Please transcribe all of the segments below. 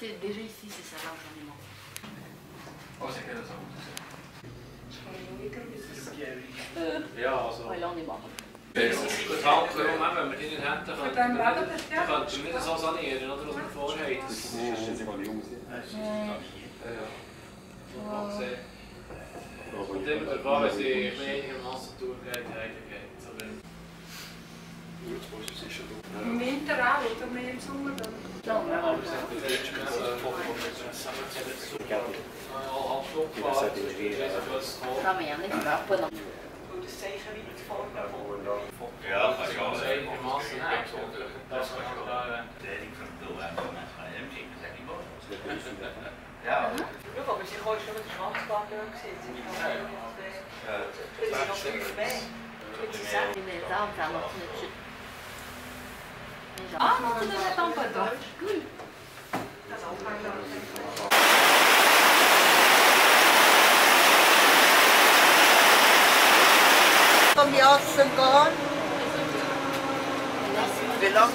C'est- Déjà ici, c'est ça l'entraînement. Ja, also. Weil auch nicht machen. Das Handtuch, wenn wir die in den Händen können, dann kannst du nicht so sanieren, oder, was wir vorhaben. Das Ja, ja. Mal sehen. Und immer darauf an, wenn sie einigermaßen durchgeht, dann geht es. Aber Im Winter auch, oder mehr im Sommer dann? aber es hat den letzten Mal halb Stunde gewartet, bis etwas kommt. Kann man ja nicht rappen. Das Zeichen wieder vorne kommen. Ja, Das kann man einigermaßen nehmen, oder? Das kann man da... Ja, Ja, aber sie kann schon mit der Schwanzbahn gesehen. Sie ist noch viel mehr. Die met de arm aan het nutje. Ah, non, tu pas toi. Das ist auch ein Kom je als een gaan? Wie lang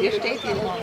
Hier steht jemand.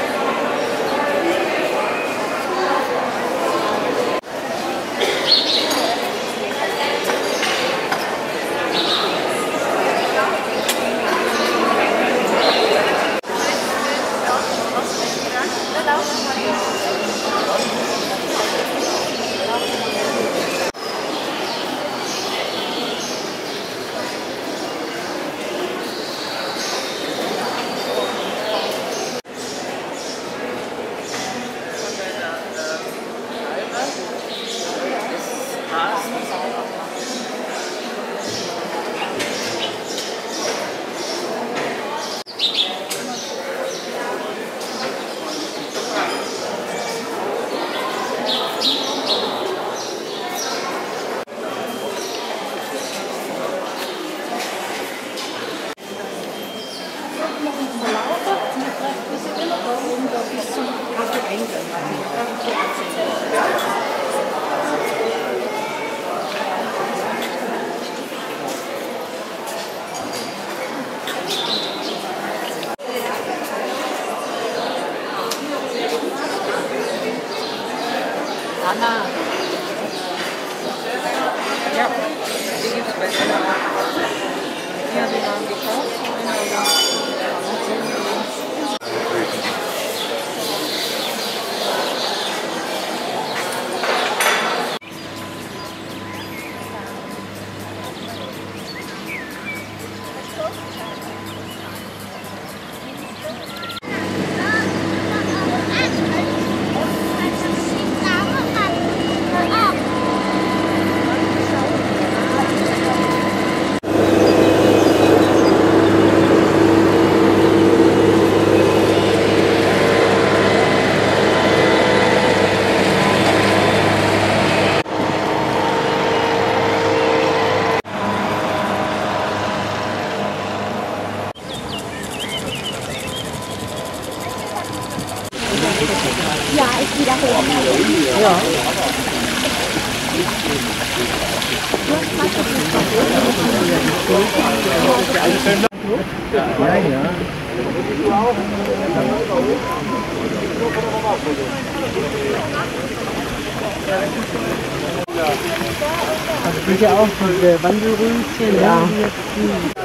Wandelröschen, ja. die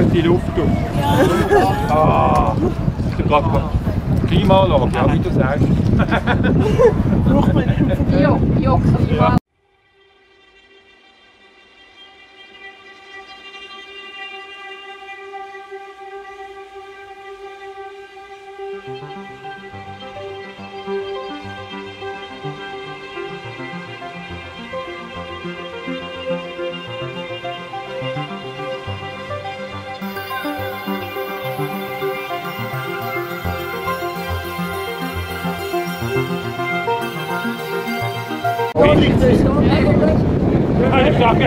gute Luft auf. Ja. Ah, der Klima Klimaanlage, ja, wie du sagst. Braucht man Bio-Klimaanlage. Bio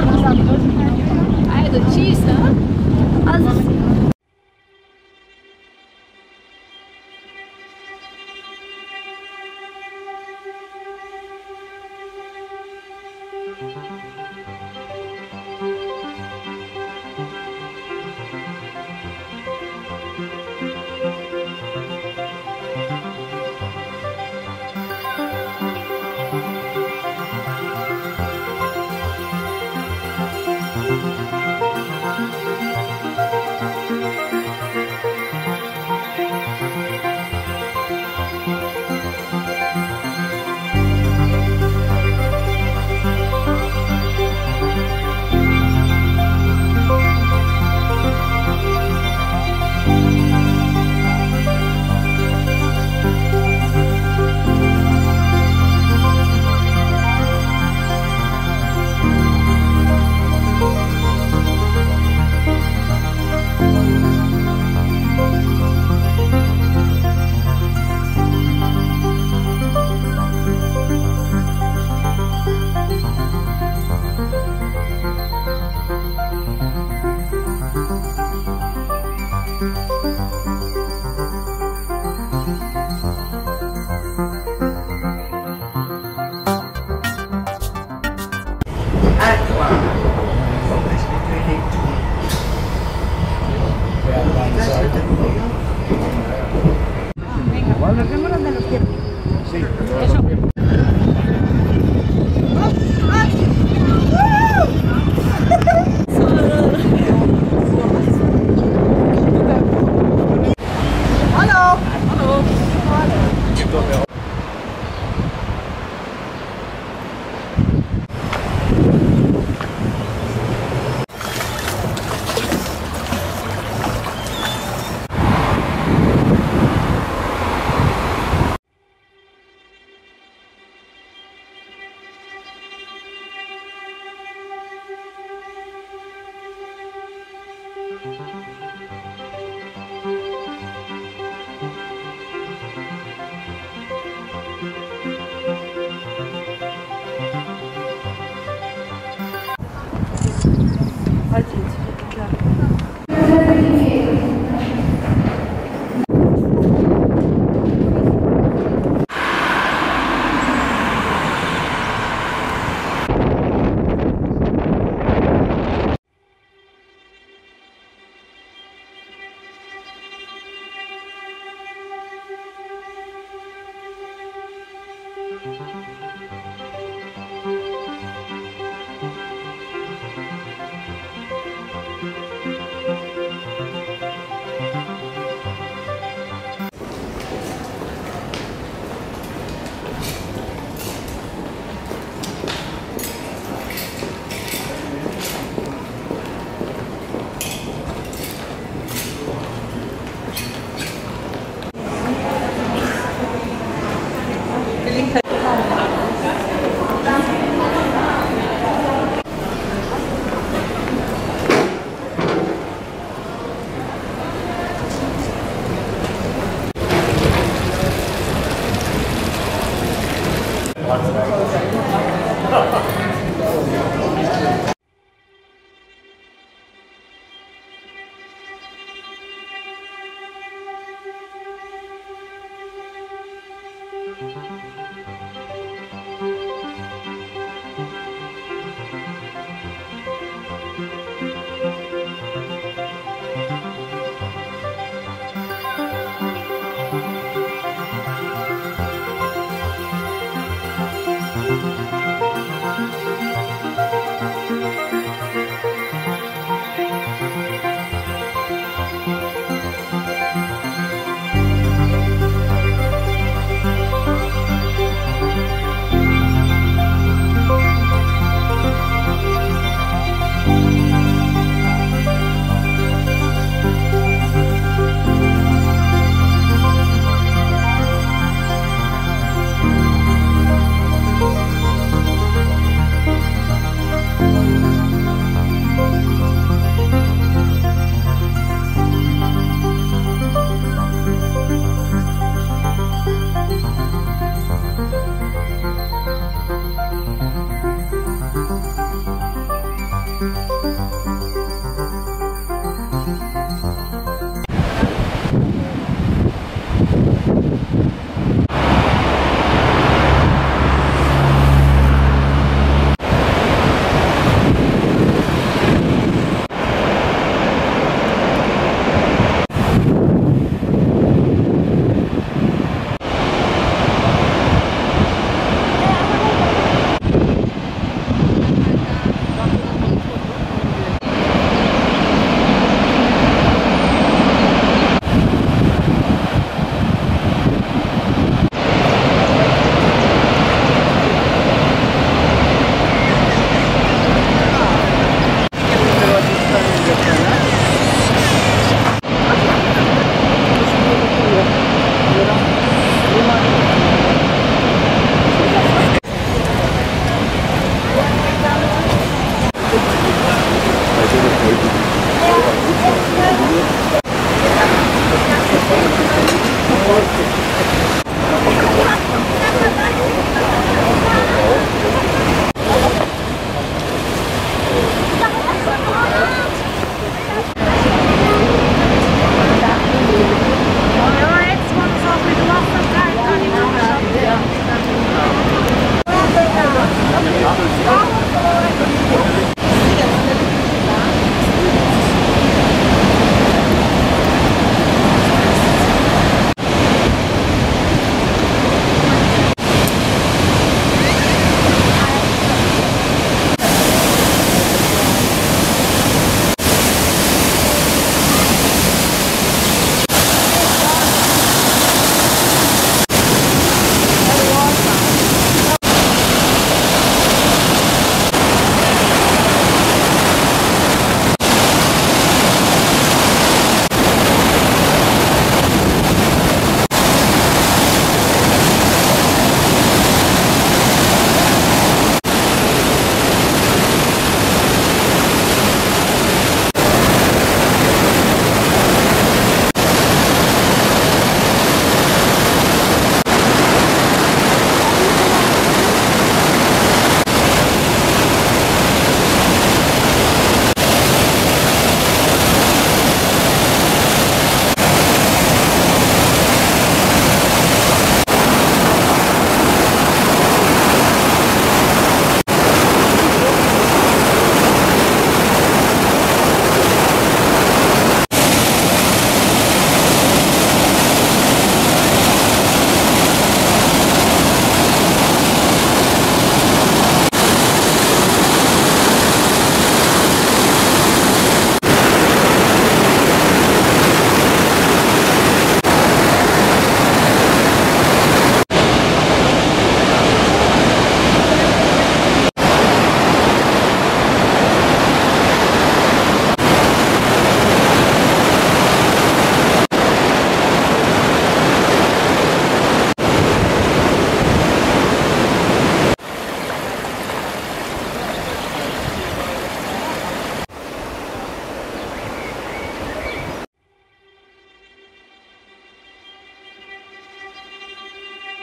I had a cheese, huh? Las recámaras de los tiempos. Sí. Eso.